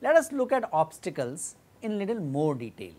Let us look at obstacles in little more detail.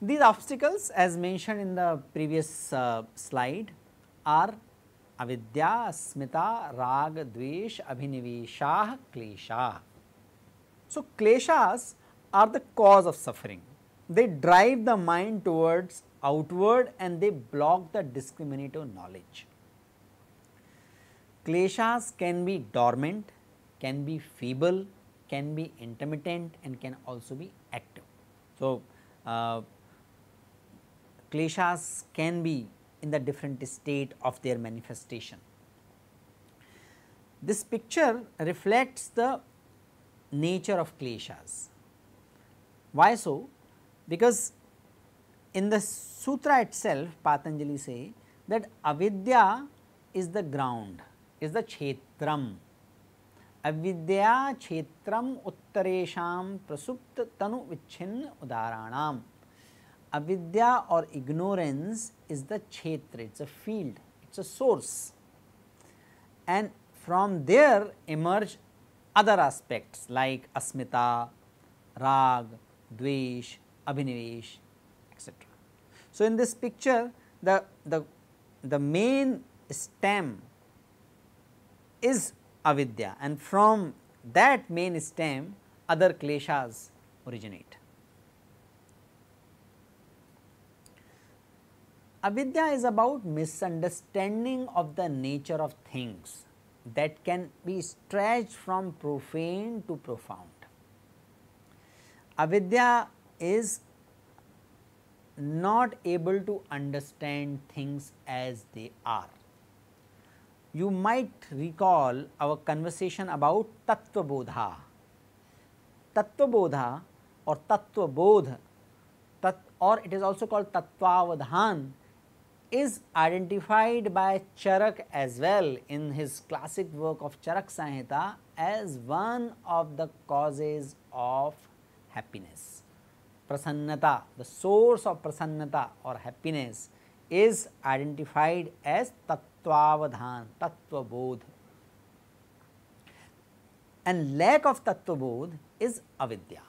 These obstacles as mentioned in the previous uh, slide are avidya, asmita, rag, dvesh, abhiniveshah, kleshah. So, kleshas are the cause of suffering. They drive the mind towards outward and they block the discriminative knowledge. Kleshas can be dormant, can be feeble, can be intermittent and can also be active. So, uh, kleshas can be in the different state of their manifestation. This picture reflects the nature of kleshas. Why so? Because in the sutra itself Patanjali say that avidya is the ground, is the kshetram अविद्या क्षेत्रम उत्तरेशम प्रसुप्त तनु विच्छिन्न उदाहरणाम avidya or ignorance is the chetra. it is a field, it is a source and from there emerge other aspects like asmita, rag, dvesh, abhinivesh etc. So, in this picture the, the, the main stem is avidya and from that main stem other kleshas originate. Avidya is about misunderstanding of the nature of things that can be stretched from profane to profound. Avidya is not able to understand things as they are you might recall our conversation about Tattva Bodha. Tattva Bodha or Tattva Bodh tat, or it is also called Tattva is identified by Charak as well in his classic work of Charak Samhita as one of the causes of happiness. Prasannata, the source of prasannata or happiness is identified as Tattva तत्वावधान तत्वबोध and lack of tattva is avidya.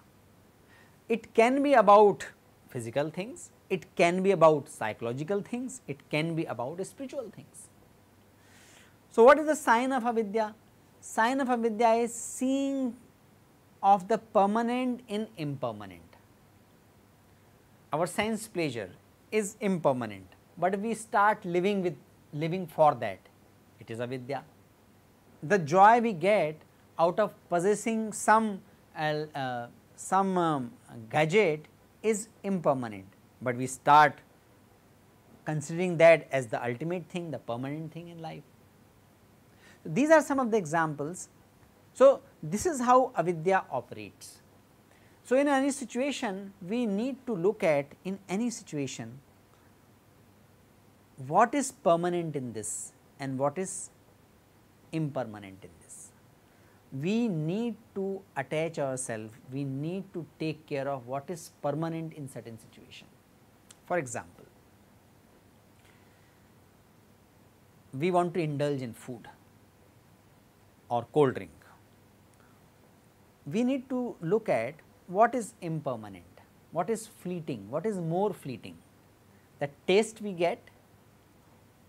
It can be about physical things, it can be about psychological things, it can be about spiritual things. So, what is the sign of avidya? Sign of avidya is seeing of the permanent in impermanent. Our sense pleasure is impermanent, but we start living with living for that, it is avidya. The joy we get out of possessing some uh, uh, some um, gadget is impermanent, but we start considering that as the ultimate thing, the permanent thing in life. These are some of the examples. So, this is how avidya operates. So, in any situation we need to look at in any situation what is permanent in this and what is impermanent in this. We need to attach ourselves, we need to take care of what is permanent in certain situation. For example, we want to indulge in food or cold drink. We need to look at what is impermanent, what is fleeting, what is more fleeting, the taste we get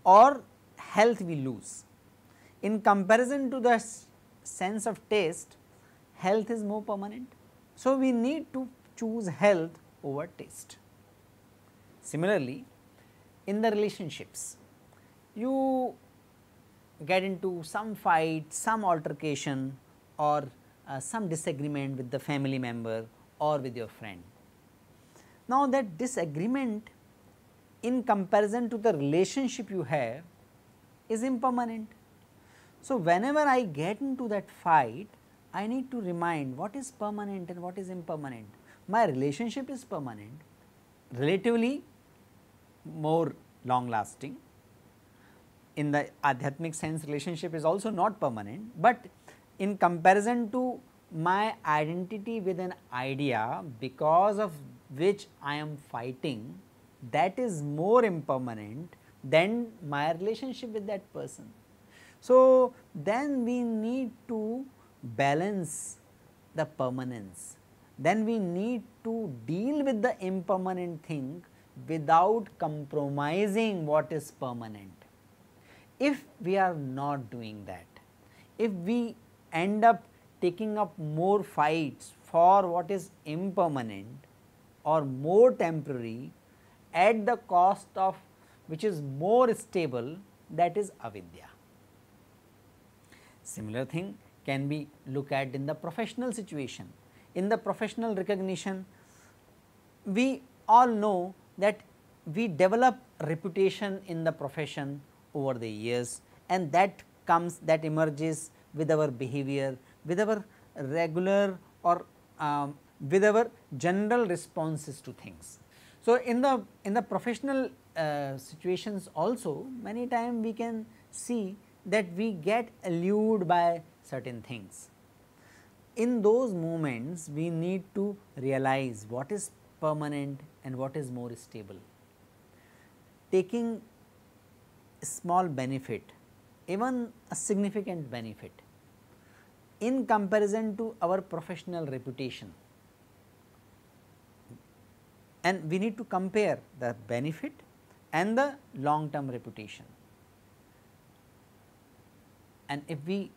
or health we lose. In comparison to the sense of taste, health is more permanent. So, we need to choose health over taste. Similarly, in the relationships, you get into some fight, some altercation or uh, some disagreement with the family member or with your friend. Now, that disagreement in comparison to the relationship you have is impermanent. So, whenever I get into that fight, I need to remind what is permanent and what is impermanent. My relationship is permanent, relatively more long lasting. In the Adhyatmic sense, relationship is also not permanent, but in comparison to my identity with an idea because of which I am fighting that is more impermanent than my relationship with that person. So, then we need to balance the permanence, then we need to deal with the impermanent thing without compromising what is permanent. If we are not doing that, if we end up taking up more fights for what is impermanent or more temporary at the cost of which is more stable that is avidya. Similar thing can be looked at in the professional situation. In the professional recognition, we all know that we develop reputation in the profession over the years and that comes that emerges with our behavior, with our regular or um, with our general responses to things. So, in the in the professional uh, situations also many times we can see that we get allured by certain things. In those moments we need to realize what is permanent and what is more stable. Taking small benefit even a significant benefit in comparison to our professional reputation and we need to compare the benefit and the long term reputation. And if we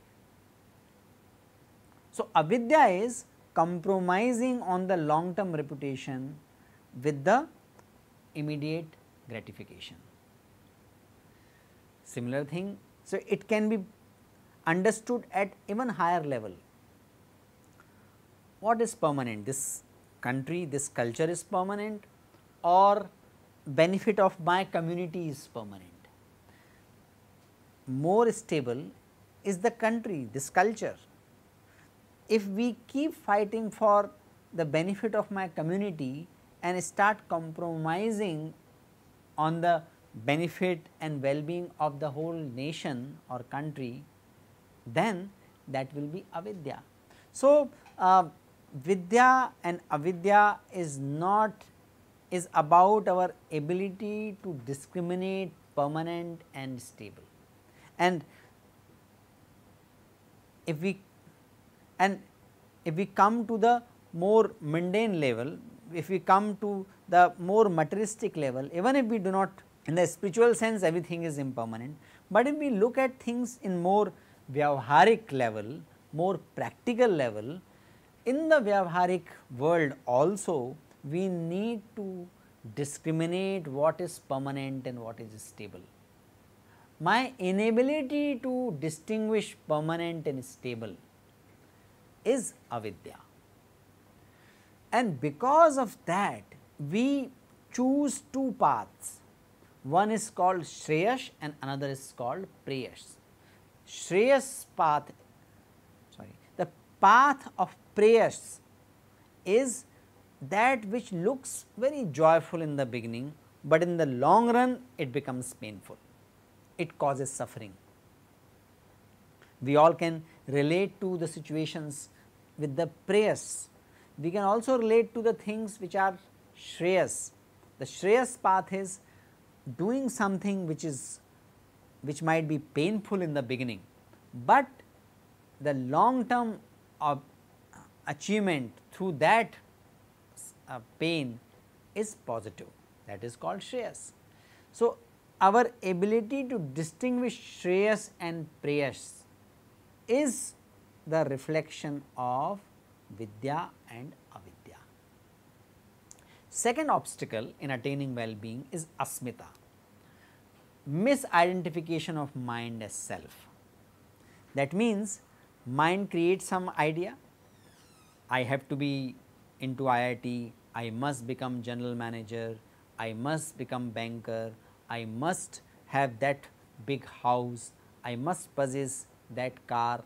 so avidya is compromising on the long term reputation with the immediate gratification. Similar thing, so it can be understood at even higher level. What is permanent? This country, this culture is permanent or benefit of my community is permanent. More stable is the country, this culture. If we keep fighting for the benefit of my community and start compromising on the benefit and well-being of the whole nation or country, then that will be avidya. So, uh, vidya and avidya is not is about our ability to discriminate permanent and stable. And if we and if we come to the more mundane level, if we come to the more materialistic level, even if we do not in the spiritual sense everything is impermanent, but if we look at things in more vyavharik level, more practical level, in the Vyavharik world also we need to discriminate what is permanent and what is stable. My inability to distinguish permanent and stable is avidya and because of that we choose two paths one is called Shreyas and another is called Preyas. Shreyas path sorry the path of preyas is that which looks very joyful in the beginning, but in the long run it becomes painful, it causes suffering. We all can relate to the situations with the preyas. We can also relate to the things which are shreyas. The shreyas path is doing something which is which might be painful in the beginning, but the long term of achievement through that uh, pain is positive that is called Shreyas. So, our ability to distinguish Shreyas and Preyas is the reflection of Vidya and Avidya. Second obstacle in attaining well-being is Asmita, misidentification of mind as self. That means, mind creates some idea, I have to be into IIT, I must become general manager, I must become banker, I must have that big house, I must possess that car.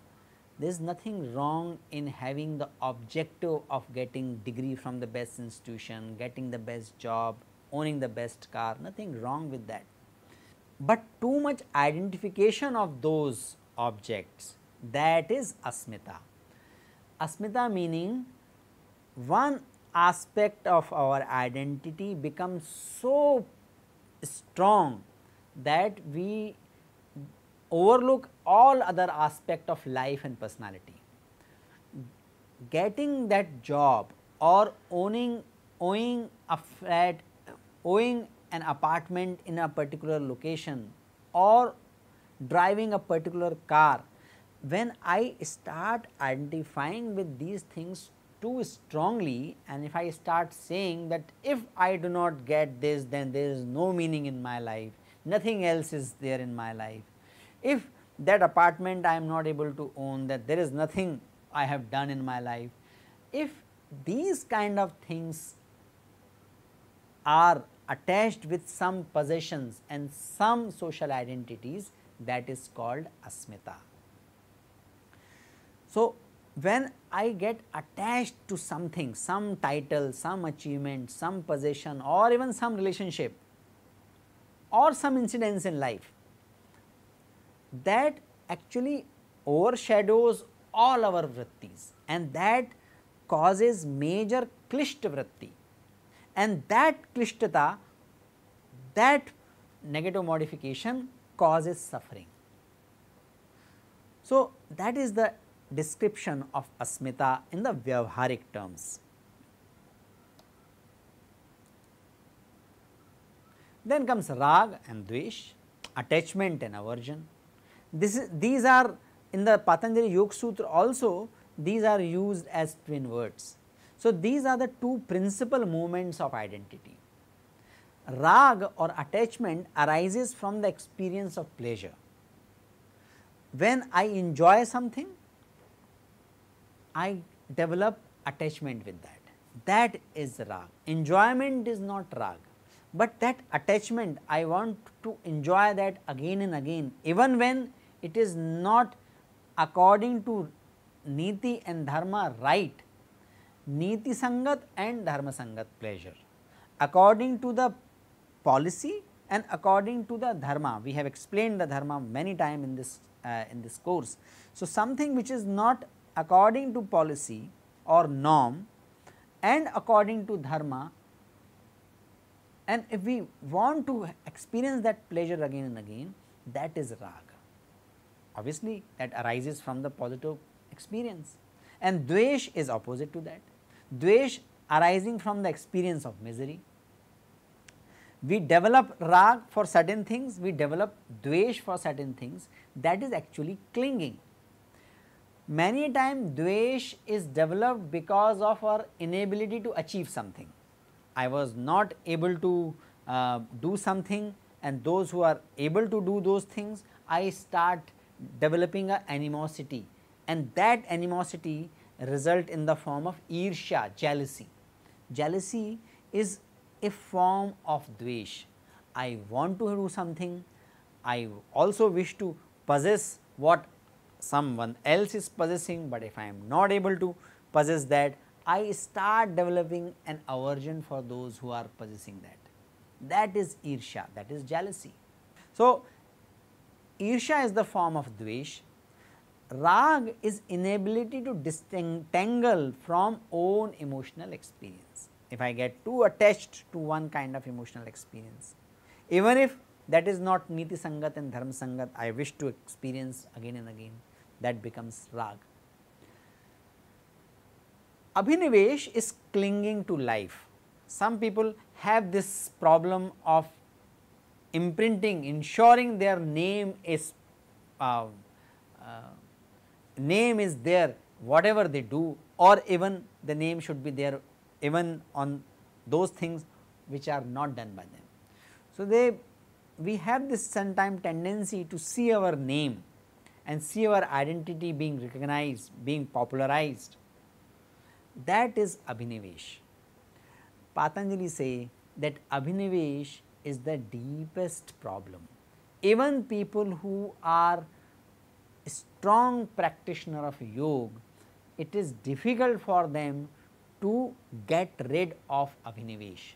There is nothing wrong in having the objective of getting degree from the best institution, getting the best job, owning the best car, nothing wrong with that. But too much identification of those objects that is asmita Asmita meaning one aspect of our identity becomes so strong that we overlook all other aspect of life and personality. Getting that job or owning owing a flat, owing an apartment in a particular location or driving a particular car, when I start identifying with these things too strongly and if I start saying that if I do not get this then there is no meaning in my life, nothing else is there in my life. If that apartment I am not able to own that there is nothing I have done in my life. If these kind of things are attached with some possessions and some social identities that is called asmita. So, when I get attached to something, some title, some achievement, some possession or even some relationship or some incidents in life, that actually overshadows all our vrittis and that causes major klishta vritti and that klishtata that negative modification causes suffering. So, that is the description of asmita in the vyavharik terms. Then comes rag and dvesh, attachment and aversion. This is, these are in the Patanjali Yoga Sutra also these are used as twin words. So, these are the two principal moments of identity. Rag or attachment arises from the experience of pleasure. When I enjoy something, I develop attachment with that. That is rag. Enjoyment is not rag, but that attachment I want to enjoy that again and again, even when it is not according to niti and dharma right Niti Sangat and Dharma Sangat pleasure. According to the policy and according to the dharma, we have explained the dharma many times in this uh, in this course. So, something which is not according to policy or norm and according to dharma and if we want to experience that pleasure again and again that is raga. Obviously, that arises from the positive experience and dvesh is opposite to that dvesh arising from the experience of misery. We develop rag for certain things, we develop dvesh for certain things that is actually clinging. Many times dvesh is developed because of our inability to achieve something. I was not able to uh, do something and those who are able to do those things, I start developing a animosity and that animosity result in the form of irsha, jealousy. Jealousy is a form of dvesh. I want to do something, I also wish to possess what someone else is possessing, but if I am not able to possess that, I start developing an aversion for those who are possessing that. That is irsha, that is jealousy. So, irsha is the form of dvesh Rag is inability to disentangle from own emotional experience. If I get too attached to one kind of emotional experience, even if that is not Niti Sangat and Dharma Sangat, I wish to experience again and again, that becomes Rag. Abhinivesh is clinging to life. Some people have this problem of imprinting, ensuring their name is uh, uh, name is there whatever they do or even the name should be there even on those things which are not done by them. So, they we have this sometime tendency to see our name and see our identity being recognized, being popularized that is Abhinivesh. Patanjali say that Abhinivesh is the deepest problem. Even people who are strong practitioner of yoga, it is difficult for them to get rid of Abhinivesh.